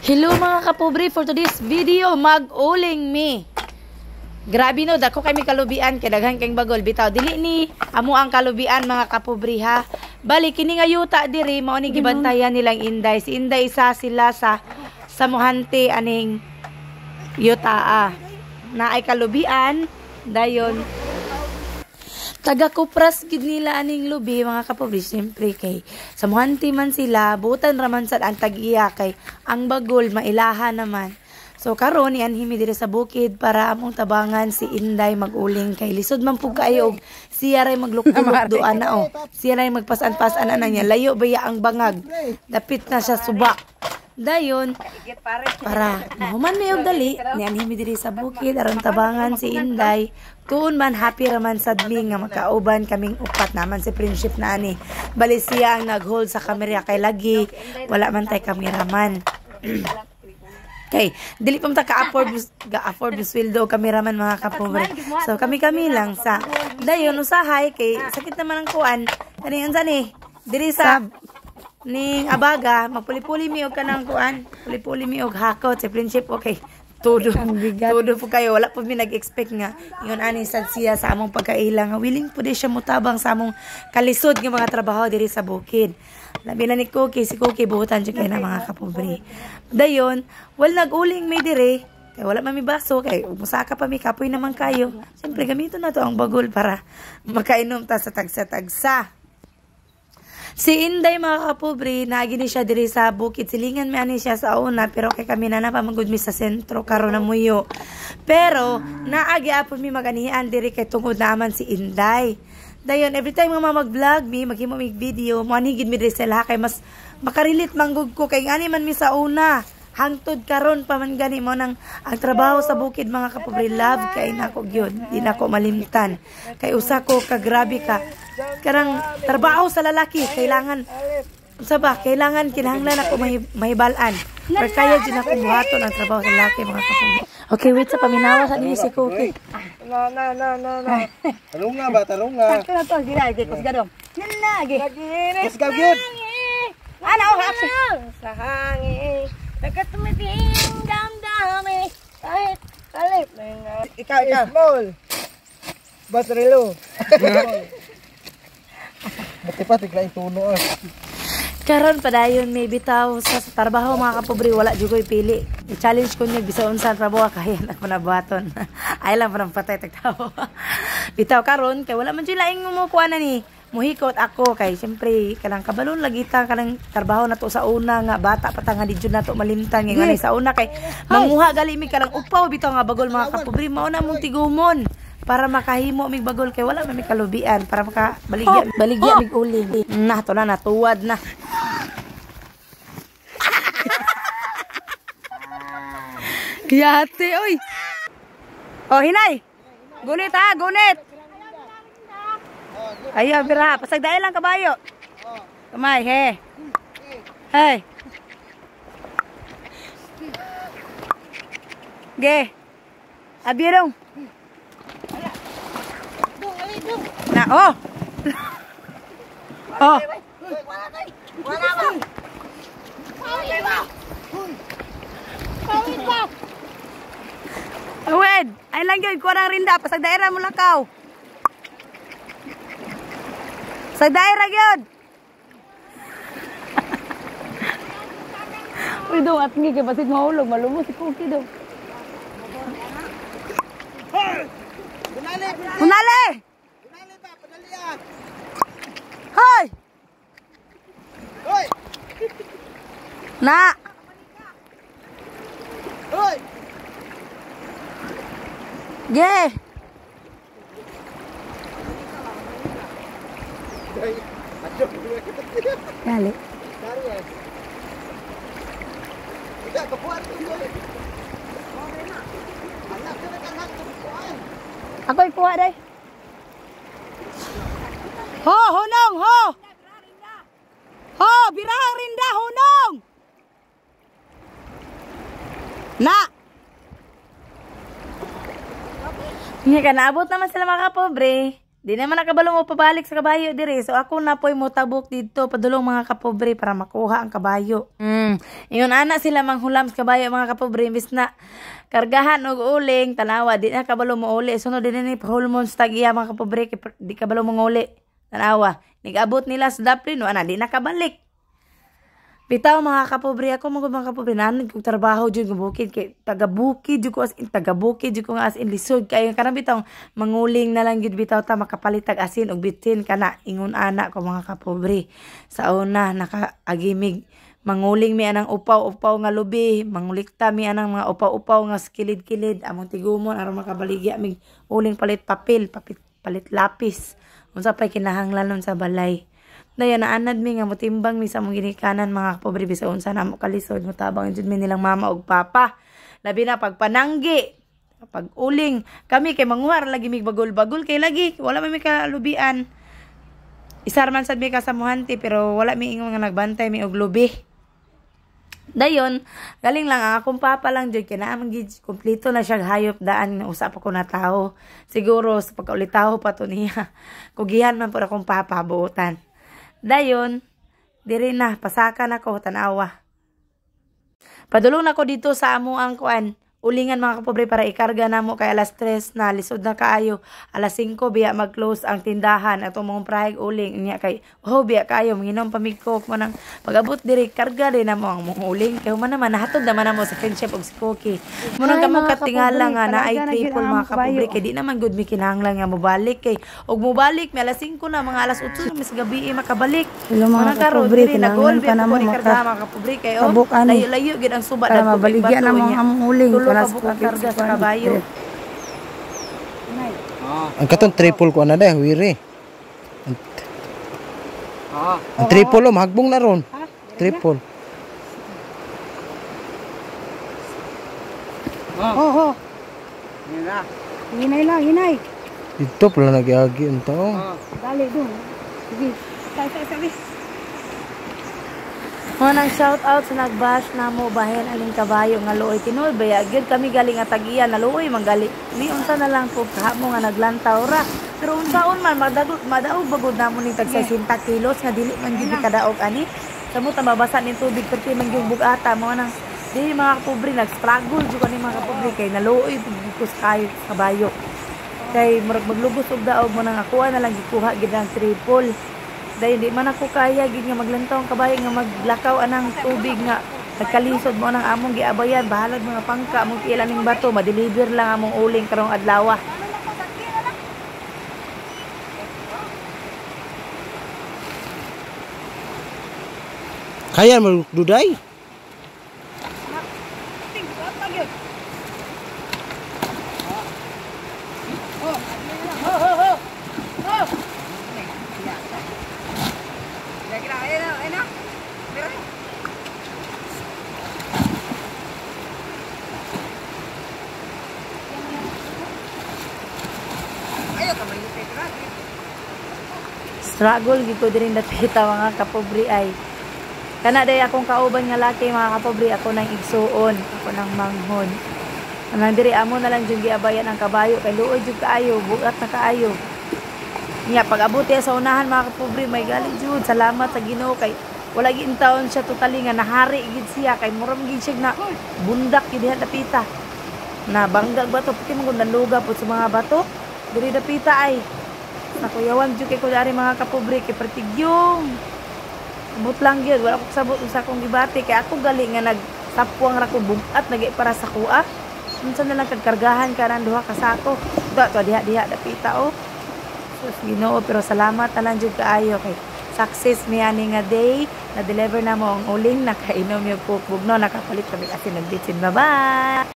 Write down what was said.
Hello mga kapobre, for today's video, mag-uling mi. Grabe no, dako kami kalubian, kay daghan kayong bagol. Bitaw, dili ni amo ang kalubian mga kapobre ha. Bali, kini nga yuta diri, mao ni gibantayan nilang Inday. Si Inday isa sila sa sa muhante aning yuta ah. Na kalubian, dayon taga kupras gid nila aning lubi mga kapobre siyempre kay sa muhanti man sila butan raman sad ang tag-iya kay ang bagol mailaha naman. So karon yan himi dire sa bukid para among tabangan si Inday maguling kay lisod man pug kayo og siya ray maglukulok doan na oh. Siya ray magpasan-pasan na niya. Layo baya ang bangag? Dapit na siya suba dayon para mahuman may og dali niyan himi diri sa bukid aron tabangan si Inday tuon man happy raman sad mi nga makauban kaming upat naman si friendship na ani bali siya ang nag-hold sa kamera kay lagi wala man tay kameraman Kay, dili pa mata ka-afford ga-afford yung sweldo kameraman mga kapobre. So kami-kami lang sa dayon usahay kay sakit naman ang kuan. Kani unsa ni? Diri sa ning abaga magpuli-puli mi og kanang kuan. Puli-puli mi og hakot sa friendship okay. Todo todo po kayo. Wala po mi nag-expect nga ingon ani sad siya sa among pagkailang willing po di siya mutabang sa among kalisod nga mga trabaho diri sa bukid. Labi na ni Cookie si Cookie buhutan siya kay na mga kapobre. Dayon wal nag-uling mi dire kay wala man mi baso kay musaka pa mi kapoy naman kayo. Siyempre gamiton na to ang bagol para makainom ta sa tagsa-tagsa Si Inday mga kapobre, nagi ni siya diri sa bukid. Silingan mi ani siya sa una, pero kay kami na napamagod mi sa sentro, karon na muyo. Pero, naagi apon mi maganihan diri kay tungod naman si Inday. Dayon, every time nga mag-vlog mi, maghimo mi video, mo anigid mi diri sila kay mas makarilit manggug ko kay ani man mi sa una hangtod karon pa man gani mo nang ang trabaho sa bukid mga kapobre love kay nako gyud di nako malimtan kay usa ko ka grabe ka karang trabaho sa lalaki kailangan sa ba kailangan kinahanglan ako may mahibalan or kaya din ako buhaton ang trabaho sa lalaki mga kapobre okay wait sa paminawa sa ni si Cookie Na, na, na, na, na. Talong nga ba? Talong nga. Sakto na to, gila, kusgadong. Ka good. Ano, hapsi. Sa hangin. Nagkatumiting damdami. Kahit kalip. Ikaw, ikaw. Small. Basrilo. Buti pa, tigla ituno ah. Karon padayon may bitaw sa, sa trabaho mga kapobre wala jud koy pili. I-challenge ko niya bisaon sa trabaho kaya na ko nabuhaton. Ay lang parang patay tagtawo. bitaw karon kay wala man jud laing mo kuha na ni. Muhikot ako kay siyempre kanang kabalon lagi ta kanang trabaho na to sa una nga bata pa ta nga di na to malimtan nga sa una kay manguha gali mi kanang upaw bitaw nga bagol mga kapobre mao na mong tigumon para makahimo mig bagol kay wala man mi kalubian para maka baligya baligya mig uli. Na to na natuwad na. Kiyate, oy. Oh, hinay. Gunit ha, gunit. Ayo, bira, pasagdaya lang kabayo. Kamay, he. Hey. Ge. Abirong. Na, oh. Oh. Awed, ay lang yun, kuha ng rinda, pasag daira mo lakaw. Sa daira yun. Uy, dong, at nga, basit mahulog, malumos si Cookie dong. Punali, Hunali! punali pa, punali ah. Hoy! Hoy! Na! Hoy! Ge! Hoy! Adyo, Dali. Dari eh. Tidak, kebuat tu. Anak ka na kanak, kebuat. Ako ikuha day. Ho, hunong, ho! Ho, birahang rinda, hunong! Na! Hindi ka naabot naman sila mga kapobre. Di naman nakabalo mo pabalik sa kabayo dire. So ako na po'y mo tabok dito padulong mga kapobre para makuha ang kabayo. Mm. Ingon ana sila manghulam sa kabayo mga kapobre imbis na kargahan og uling tanawa di na kabalo mo uli. Sunod din ni hormones tagiya mga kapobre di kabalo mo uli. Tanawa. Nigabot nila sa daplin ana di nakabalik. Bitaw mga kapobre ako mga mga kapobre nanan kog trabaho jud nga bukid kay taga bukid jud ko as in taga bukid jud ko nga as in lisod. Kay kanang bitaw manguling na lang jud bitaw ta makapalitag asin og bitin kana ingon ana ko mga kapobre. Sa una nakaagimig manguling mi anang upaw-upaw nga lubi mangulikta mi anang mga upaw-upaw nga kilid-kilid among tigumon aron makabaligya mig uling palit papel papit palit lapis. Unsa pay kinahanglan nun sa balay Daya naanad mi nga motimbang mi sa mong ginikanan mga kapobre bisa unsa na mo kalisod mo tabang jud mi nilang mama ug papa. Labi na pagpananggi. Pag uling kami kay manguhar lagi mig bagol-bagol kay lagi wala mi kalubian. Isar man sad mi kasamuhanti pero wala mi ingon nga nagbantay mi og lubi. Dayon, galing lang ang akong papa lang jud kay naa kompleto na siya hayop daan nga usa pa ko na tawo. Siguro sa pagkaulitaw pa to niya. Kugihan man pud akong papa buotan. Dayon, diri na pasaka na ko tanawa. Padulong na ko dito sa amo ang kuan. Ulingan mga kapobre para ikarga na mo kay alas 3 na lisod na kaayo. Alas 5 biya mag-close ang tindahan at mong prahig uling niya kay oh biya kaayo manginom pamigkok mo nang pagabot diri karga din na mo ang mong uling kay man naman nahatod naman na mo sa friendship og si Cookie. Mo nang kamo katingala nga na ay na triple mga kapobre kay di naman good mi kinahanglan nga mobalik kay og mobalik may alas 5 na mga alas 8 na mis gabi makabalik. Hello, mga kapobre, kinahanglan pa na mo mga kapobre kay oh layo-layo gid ang suba mabaligyan bato na mo niya. among uling. Ka sa karga sa kabayo. Ah. Ang katong triple ko na deh, wiri. Ang, Ah. ang triple oh, mahagbong na ron. Triple. Ah. Oh, oh. Hinay lang, hinay. Dito pala nagyagi ang tao. Ah. Dali dun. Sige. Say, say, say. Mo nang shout out sa nagbash na mo bahin aling kabayo nga luoy tinuod baya gyud kami galing nga tagiya na luoy manggali. Ni unsa na lang po kahamo nga naglantaw ra. Pero unsaon man madagog madaog bagod namo ning tag 60 kilos nga dili man gyud kadaog ani. Samot na mabasa ning tubig perti man gyud bugata. Mo nang di mga kapobre nag-struggle jud kani mga kapobre kay naluoy pagkus kayo kabayo. Kay murag maglubos og daog mo nang akuha na lang gikuha gid ang triple dahil di man ako kaya gid nga maglantaw ang kabayo nga maglakaw anang tubig nga nagkalisod mo nang among giabayan bahalad mga pangka among kilaning bato ma-deliver lang among uling karong adlaw Kaya mo duday. Struggle gid ko diri dapita mga kapobre ay. Kana day akong kauban nga laki mga kapobre ako nang igsuon ako nang manghon. Anang diri amo na lang jud giabayan ang kabayo kay luoy jud kaayo bugat na kaayo. Nya pag abuti sa unahan mga kapobre may gali jud salamat sa Ginoo kay wala gid taon siya totally nga nahari gid siya kay muram gid siya na bundak gid diha dapita na bangga bato pati mo naluga po sa mga bato? Diri dapita ay nakuyawan jud kay ko dari mga kapobre kay pertigyong. Sabot lang gyud wala ko sabot sa akong gibati. Kay ako gali nga nagsapwang ra ko bugat nagi para sa kuha. Unsa na lang kagkargahan ka ng duha ka sako da to diha diha dapita oh. Sus Ginoo pero salamat na lang jud kaayo kay success mi ani nga day. Na deliver na mo ang uling nakainom yung pukbugno nakapalit kami kasi nagbitsin bye bye